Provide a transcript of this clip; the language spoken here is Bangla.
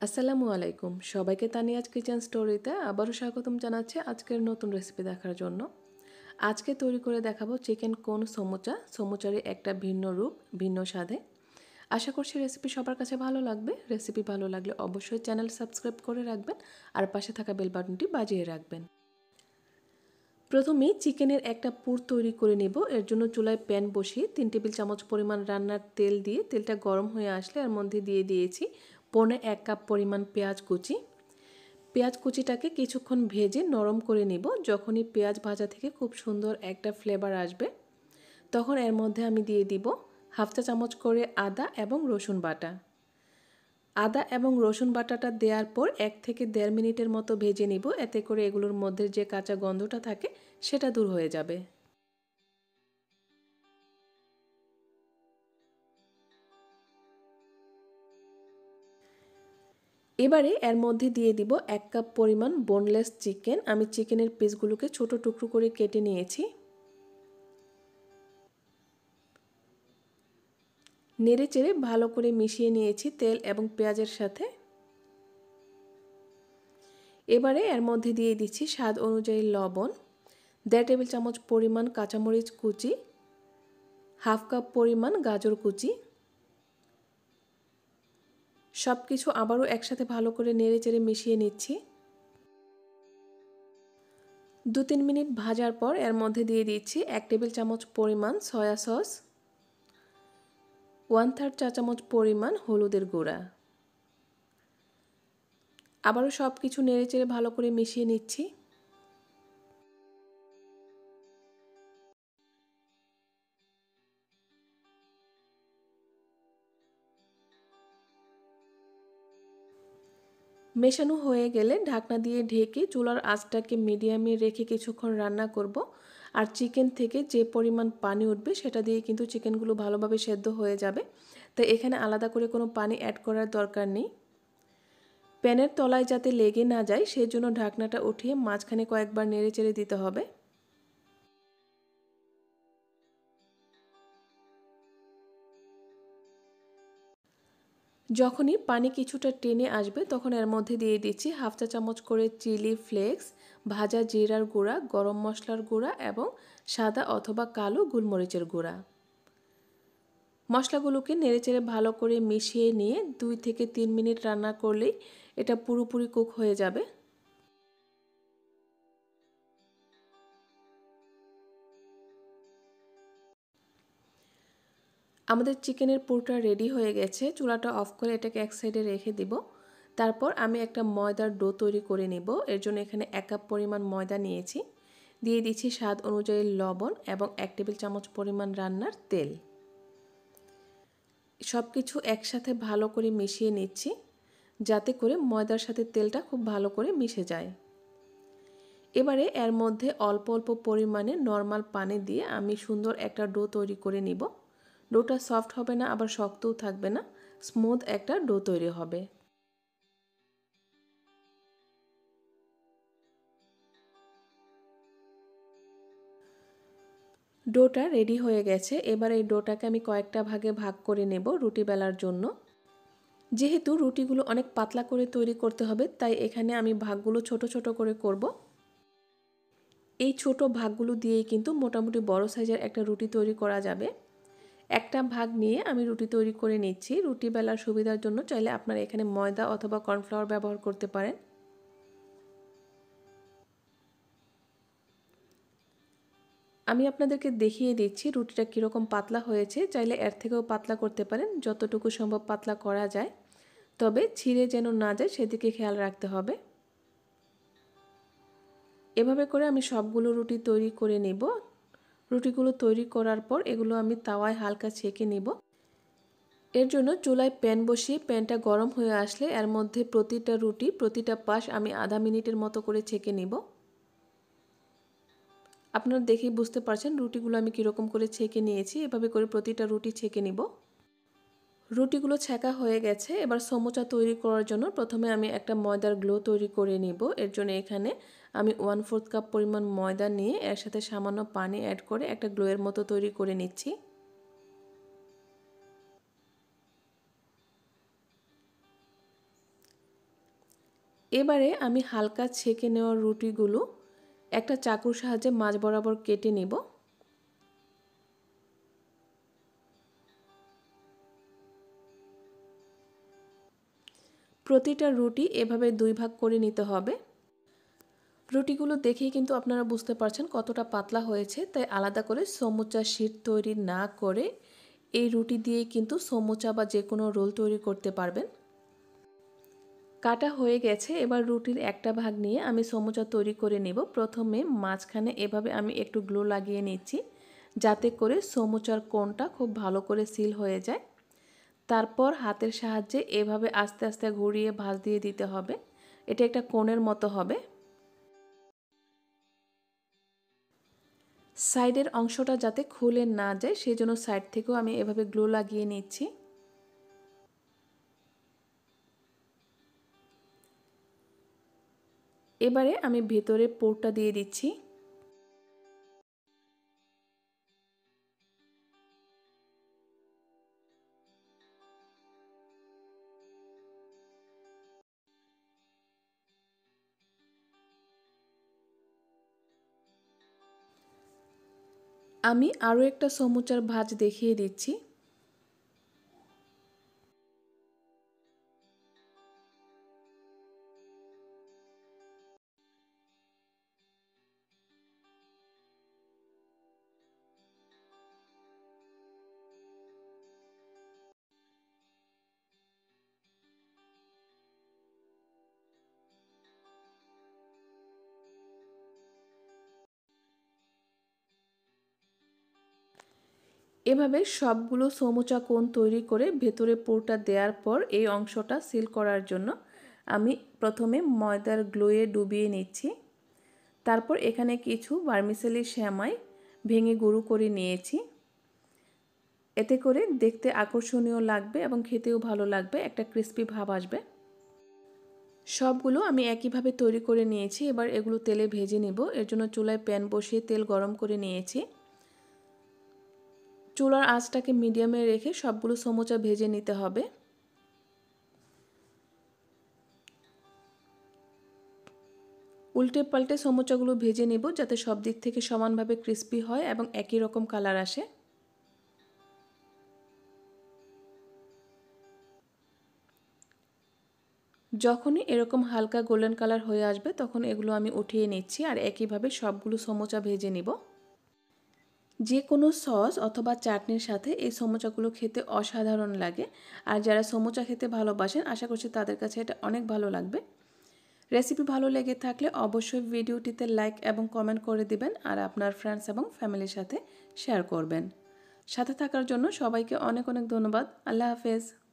আসসালামু আলাইকুম। সবাইকে তানিয়াজ কিচেন স্টোরিতে আবারও স্বাগতম জানাচ্ছি আজকের নতুন রেসিপি দেখার জন্য। আজকে তৈরি করে দেখাবো চিকেন কোন সমুচা। সমুচারই একটা ভিন্ন রূপ, ভিন্ন স্বাদে। আশা করছি রেসিপি সবার কাছে ভালো লাগবে। রেসিপি ভালো লাগলে অবশ্যই চ্যানেল সাবস্ক্রাইব করে রাখবেন আর পাশে থাকা বেল বাটনটি বাজিয়ে রাখবেন। প্রথমেই চিকেনের একটা পুর তৈরি করে নিব। এর জন্য চুলায় প্যান বসিয়ে তিন টেবিল চামচ পরিমাণ রান্নার তেল দিয়ে তেলটা গরম হয়ে আসলে এর মধ্যে দিয়ে দিয়েছি। পনে এক কাপ পরিমাণ পেঁয়াজ কুচি। পেঁয়াজ কুচিটাকে কিছুক্ষণ ভেজে নরম করে নিব। যখনই পেঁয়াজ ভাজা থেকে খুব সুন্দর একটা ফ্লেভার আসবে, তখন এর মধ্যে আমি দিয়ে দিব হাফ চা চামচ করে আদা এবং রসুন বাটা। আদা এবং রসুন বাটাটা দেওয়ার পর এক থেকে দেড় মিনিটের মতো ভেজে নিব। এতে করে এগুলোর মধ্যে যে কাঁচা গন্ধটা থাকে, সেটা দূর হয়ে যাবে। এবারে এর মধ্যে দিয়ে দিব এক কাপ পরিমাণ বোনলেস চিকেন আমি চিকেনের পিসগুলোকে ছোট টুকরো করে কেটে নিয়েছি। নেড়ে চেড়ে ভালো করে মিশিয়ে নিয়েছি তেল এবং পেঁয়াজের সাথে। এবারে এর মধ্যে দিয়ে দিচ্ছি স্বাদ অনুযায়ী লবণ, দেড় টেবিল চামচ পরিমাণ কাঁচামরিচ কুচি, হাফ কাপ পরিমাণ গাজর কুচি সব কিছু আবারও একসাথে ভালো করে নেড়ে চেড়ে মিশিয়ে নিচ্ছি। দু তিন মিনিট ভাজার পর এর মধ্যে দিয়ে দিচ্ছি এক টেবিল চামচ পরিমাণ সয়া সস, ওয়ান থার্ড চা চামচ পরিমাণ হলুদের গুঁড়া। আবারও সব কিছু নেড়ে চেড়ে ভালো করে মিশিয়ে নিচ্ছি। মেশানো হয়ে গেলে ঢাকনা দিয়ে ঢেকে চুলার আঁচটাকে মিডিয়ামে রেখে কিছুক্ষণ রান্না করব। আর চিকেন থেকে যে পরিমাণ পানি উঠবে সেটা দিয়ে কিন্তু চিকেনগুলো ভালোভাবে সেদ্ধ হয়ে যাবে। তাই এখানে আলাদা করে কোনো পানি অ্যাড করার দরকার নেই। প্যানের তলায় যাতে লেগে না যায়, সেই জন্য ঢাকনাটা উঠিয়ে মাঝখানে কয়েকবার নেড়ে চেড়ে দিতে হবে। যখনই পানি কিছুটা টেনে আসবে, তখন এর মধ্যে দিয়ে দিচ্ছি হাফ চা চামচ করে চিলি ফ্লেক্স, ভাজা জিরার গুঁড়া, গরম মশলার গুঁড়া এবং সাদা অথবা কালো গোলমরিচের গুঁড়া। মশলাগুলোকে নেড়েচেড়ে ভালো করে মিশিয়ে নিয়ে দুই থেকে তিন মিনিট রান্না করলেই এটা পুরোপুরি কুক হয়ে যাবে। আমাদের চিকেনের পুরটা রেডি হয়ে গেছে। চুলাটা অফ করে এটাকে এক সাইডে রেখে দিব। তারপর আমি একটা ময়দার ডো তৈরি করে নেব। এর জন্য এখানে এক কাপ পরিমাণ ময়দা নিয়েছি। দিয়ে দিচ্ছি স্বাদ অনুযায়ী লবণ এবং এক টেবিল চামচ পরিমাণ রান্নার তেল। সব কিছু একসাথে ভালো করে মিশিয়ে নিচ্ছি, যাতে করে ময়দার সাথে তেলটা খুব ভালো করে মিশে যায়। এবারে এর মধ্যে অল্প অল্প পরিমাণে নর্মাল পানি দিয়ে আমি সুন্দর একটা ডো তৈরি করে নিব। ডোটা সফট হবে না, আবার শক্তও থাকবে না। স্মুথ একটা ডো তৈরি হবে। ডোটা রেডি হয়ে গেছে। এবার এই ডোটাকে আমি কয়েকটা ভাগে ভাগ করে নেব রুটি বেলার জন্য। যেহেতু রুটিগুলো অনেক পাতলা করে তৈরি করতে হবে, তাই এখানে আমি ভাগগুলো ছোট ছোট করে করব। এই ছোট ভাগগুলো দিয়েই কিন্তু মোটামুটি বড় সাইজের একটা রুটি তৈরি করা যাবে। একটা ভাগ নিয়ে আমি রুটি তৈরি করে নিচ্ছি। রুটি বেলার সুবিধার জন্য চাইলে আপনারা এখানে ময়দা অথবা কর্নফ্লাওয়ার ব্যবহার করতে পারেন। আমি আপনাদেরকে দেখিয়ে দিচ্ছি রুটিটা কীরকম পাতলা হয়েছে। চাইলে এর থেকেও পাতলা করতে পারেন, যতটুকু সম্ভব পাতলা করা যায়। তবে ছিঁড়ে যেন না যায়, সেদিকে খেয়াল রাখতে হবে। এভাবে করে আমি সবগুলো রুটি তৈরি করে নেব। রুটিগুলো তৈরি করার পর এগুলো আমি তাওয়ায় হালকা ছেঁকে নিব। এর জন্য চুলায় প্যান বসিয়ে প্যানটা গরম হয়ে আসলে এর মধ্যে প্রতিটা রুটি, প্রতিটা পাশ আমি আধা মিনিটের মতো করে ছেঁকে নিব। আপনারা দেখেই বুঝতে পারছেন রুটিগুলো আমি কীরকম করে ছেঁকে নিয়েছি, এভাবে করে প্রতিটা রুটি ছেঁকে নিব। রুটিগুলো ছেঁকা হয়ে গেছে, এবার সমোচা তৈরি করার জন্য প্রথমে আমি একটা ময়দার গ্লো তৈরি করে নিব। এর জন্য এখানে আমি ওয়ান ফোর্থ কাপ পরিমাণ ময়দা নিয়ে এর সাথে সামান্য পানি অ্যাড করে একটা গ্লোয়ের মতো তৈরি করে নিচ্ছি। এবারে আমি হালকা ছেঁকে নেওয়া রুটিগুলো একটা চাকুর সাহায্যে মাছ বরাবর কেটে নেব। প্রতিটা রুটি এভাবে দুই ভাগ করে নিতে হবে। রুটিগুলো দেখেই কিন্তু আপনারা বুঝতে পারছেন কতটা পাতলা হয়েছে। তাই আলাদা করে সমুচা শীট তৈরি না করে এই রুটি দিয়ে কিন্তু সমুচা বা যে কোনো রোল তৈরি করতে পারবেন। কাটা হয়ে গেছে, এবার রুটির একটা ভাগ নিয়ে আমি সমুচা তৈরি করে নেব। প্রথমে মাঝখানে এভাবে আমি একটু গ্লো লাগিয়ে নিচ্ছি যাতে করে সমুচার কোনটা খুব ভালো করে সিল হয়ে যায়। তারপর হাতের সাহায্যে এভাবে আস্তে আস্তে ঘুরিয়ে ভাঁজ দিয়ে দিতে হবে। এটা একটা কোণের মতো হবে। সাইডের অংশটা যাতে খুলে না যায় সেই জন্য সাইড থেকেও আমি এভাবে গ্লো লাগিয়ে নিচ্ছি। এবারে আমি ভেতরে পোরটা দিয়ে দিচ্ছি। আমি আরও একটা সমুচার ভাজ দেখিয়ে দিচ্ছি। এভাবে সবগুলো সমুচা কোণ তৈরি করে ভেতরে পোরটা দেওয়ার পর এই অংশটা সিল করার জন্য আমি প্রথমে ময়দার গ্লোয়ে ডুবিয়ে নিচ্ছি। তারপর এখানে কিছু বার্মিসেলি শ্যামাই ভেঙে গুঁড়ো করে নিয়েছি। এতে করে দেখতে আকর্ষণীয় লাগবে এবং খেতেও ভালো লাগবে, একটা ক্রিস্পি ভাব আসবে। সবগুলো আমি একইভাবে তৈরি করে নিয়েছি। এবার এগুলো তেলে ভেজে নেব। এর জন্য চুলায় প্যান বসিয়ে তেল গরম করে নিয়েছি। চুলার আঁচটাকে মিডিয়ামে রেখে সবগুলো সমোচা ভেজে নিতে হবে। উল্টে পাল্টে সমোচাগুলো ভেজে নেব যাতে সব দিক থেকে সমানভাবে ক্রিস্পি হয় এবং একই রকম কালার আসে। যখনই এরকম হালকা গোল্ডেন কালার হয়ে আসবে তখন এগুলো আমি উঠিয়ে নিচ্ছি আর একইভাবে সবগুলো সমোচা ভেজে নিব। যে কোনো সস অথবা চাটনির সাথে এই সমোচাগুলো খেতে অসাধারণ লাগে। আর যারা সমোচা খেতে ভালোবাসেন, আশা করছি তাদের কাছে এটা অনেক ভালো লাগবে। রেসিপি ভালো লেগে থাকলে অবশ্যই ভিডিওটিতে লাইক এবং কমেন্ট করে দিবেন আর আপনার ফ্রেন্ডস এবং ফ্যামিলির সাথে শেয়ার করবেন। সাথে থাকার জন্য সবাইকে অনেক অনেক ধন্যবাদ। আল্লাহ হাফেজ।